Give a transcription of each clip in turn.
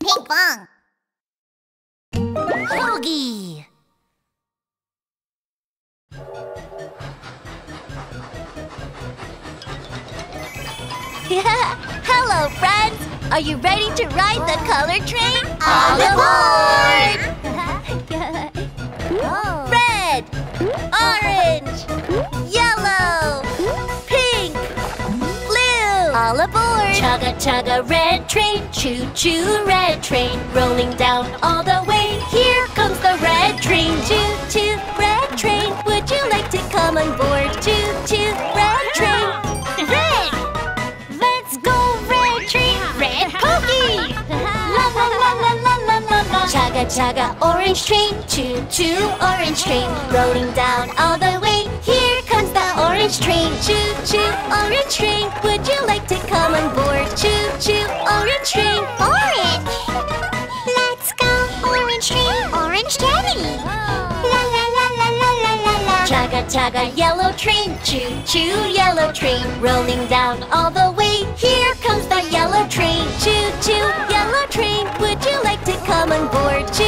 Ping pong. Hogi. Hello, friends. Are you ready to ride the color train? All aboard! Red, orange, All aboard! Chugga chugga red train, choo choo red train, rolling down all the way. Here comes the red train, choo choo red train. Would you like to come on board? Choo choo red train. Red, let's go red train, red pokey. La la la la la la la la. Chugga chugga orange train, choo choo orange train, rolling down all the way. Train, choo choo orange train. Would you like to come on board? Choo choo orange train, Orange. Let's go, orange train, orange daddy. La la la la la la la la. Chugga chugga yellow train, choo choo yellow train, rolling down all the way. Here comes the yellow train, choo choo yellow train. Would you like to come on board? Choo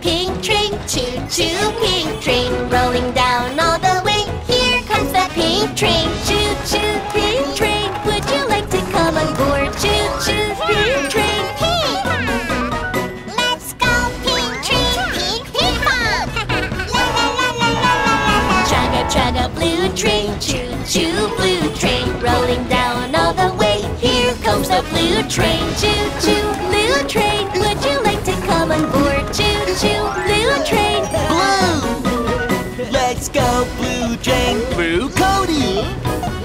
pink train, choo choo pink train, rolling down all the way. Here comes the pink train, choo choo pink train. Would you like to come on board? Choo choo pink train. Chugga blue train, choo choo blue train, rolling down all the way. Here comes the blue train, choo Train, Blue Cody!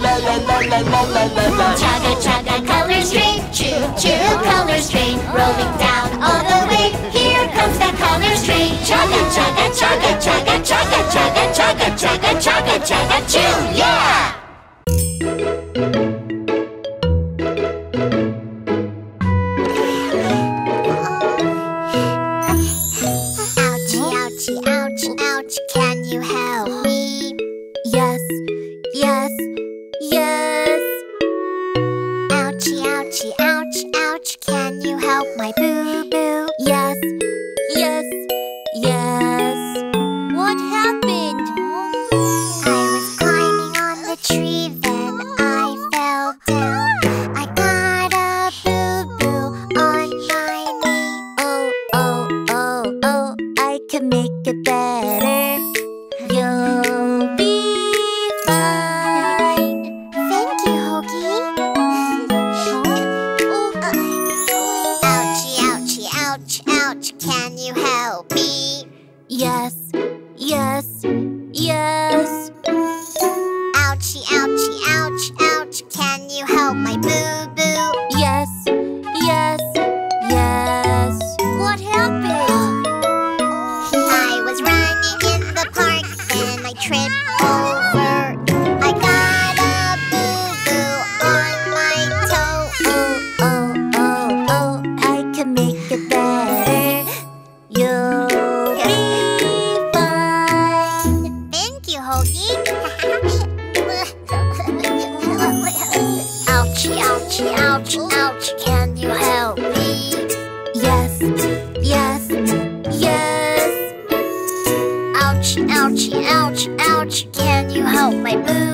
La la la la la la la la. Chugga chugga colors train, choo choo colors train, rolling down all the way. Here comes the colors train. Chugga chugga chugga chugga chugga chugga chugga chugga chugga chugga choo, yeah! Ouchie, ouch, ouch, can you help me? Yes, yes, yes. Ouchie, ouchie, ouch, ouch, can you help my boo?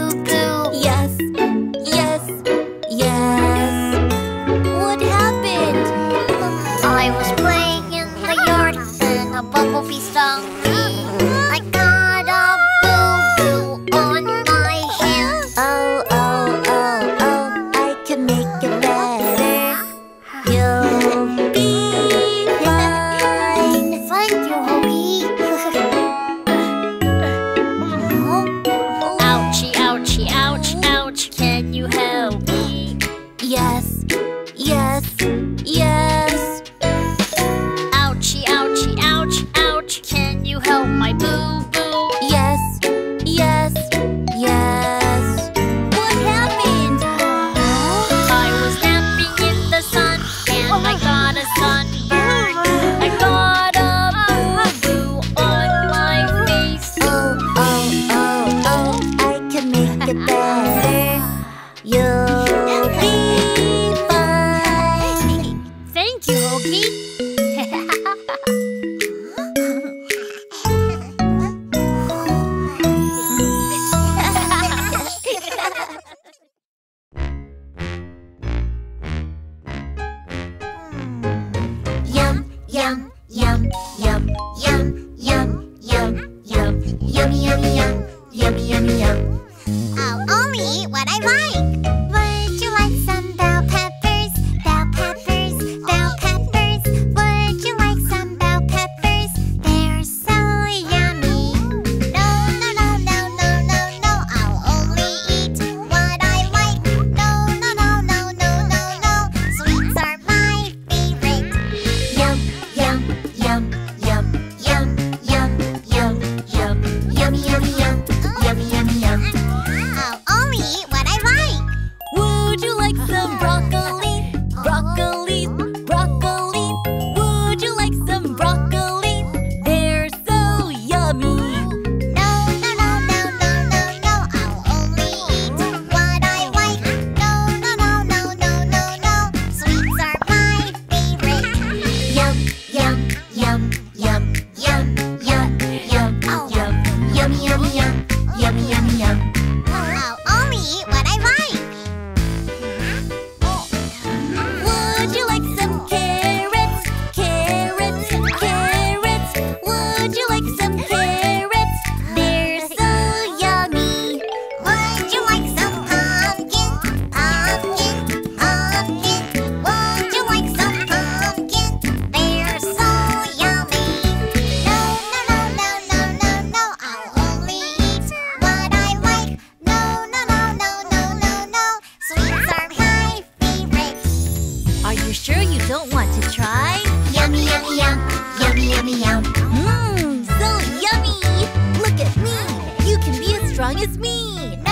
long as me.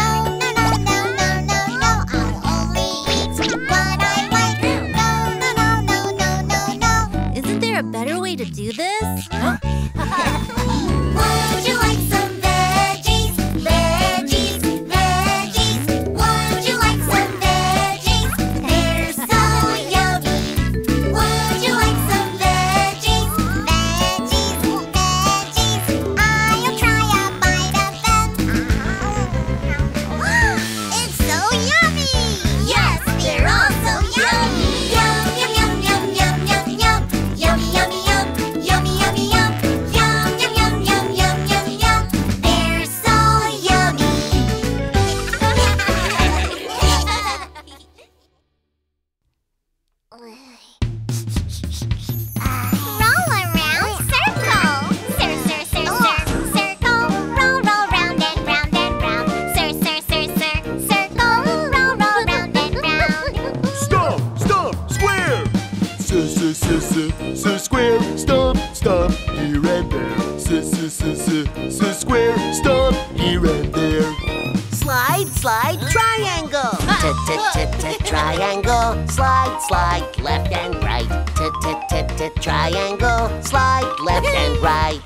slide, triangle. T t t t triangle, slide, slide, left and right. T t t t triangle, slide, left and right.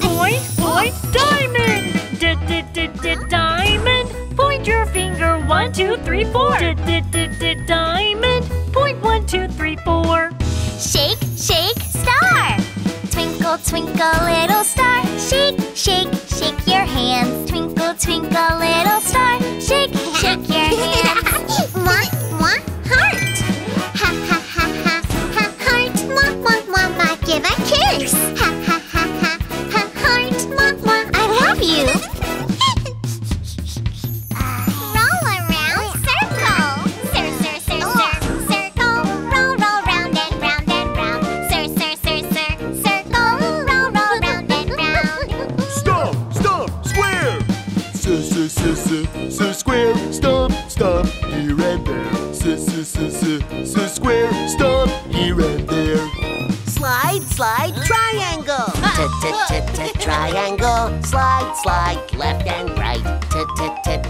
Boy, boy, diamond. D d d d diamond. Point your finger one, two, three, four. D d d d diamond. Point one, two, three, four. Shake, shake, star. Twinkle, twinkle, little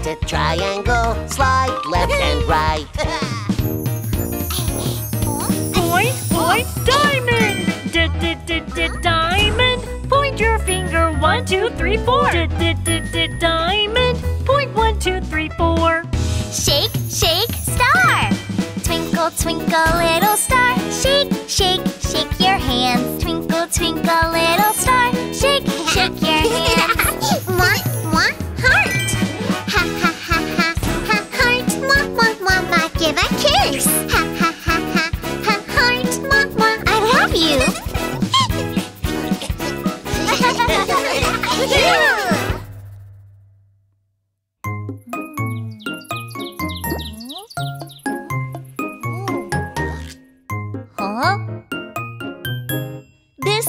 left triangle, slide left and right. boy, boy, diamond! D -d -d -d diamond! Point your finger, one, two, three, four. D -d -d -d diamond, point one, two, three, four. Shake, shake, star! Twinkle, twinkle, little star. Shake, shake, shake your hands. Twinkle, twinkle,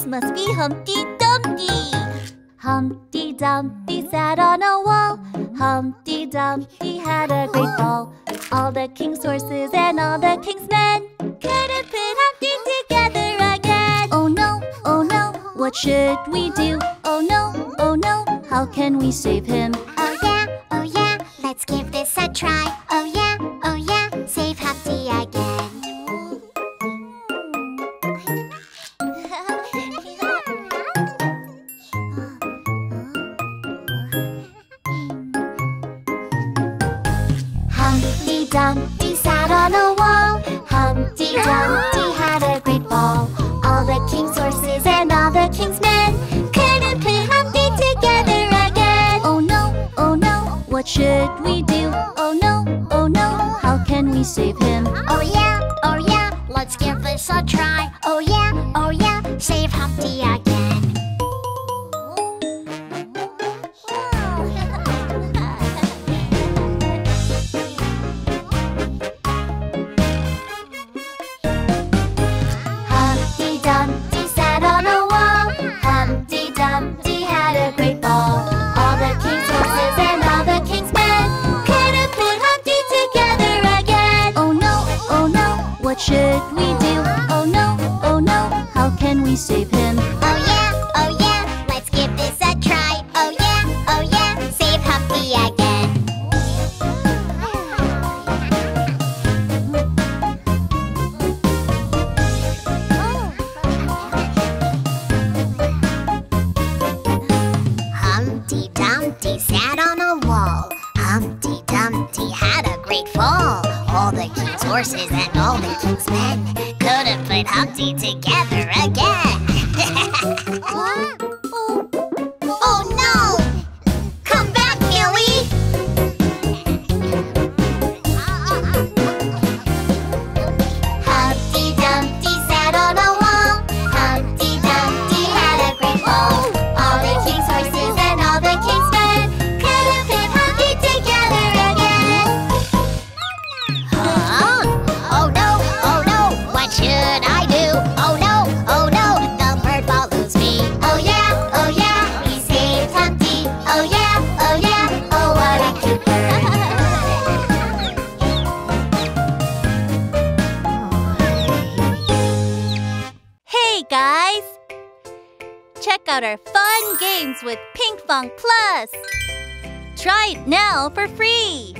Must be Humpty Dumpty. Humpty Dumpty sat on a wall. Humpty Dumpty had a great fall. All the king's horses and all the king's men couldn't put Humpty together again. Oh no, oh no, what should we do? Oh no, oh no, how can we save him? Oh yeah, oh yeah, let's give this a try. Should we wishes that all the king's men could have played Humpty together. with Pinkfong Plus. Try it now for free.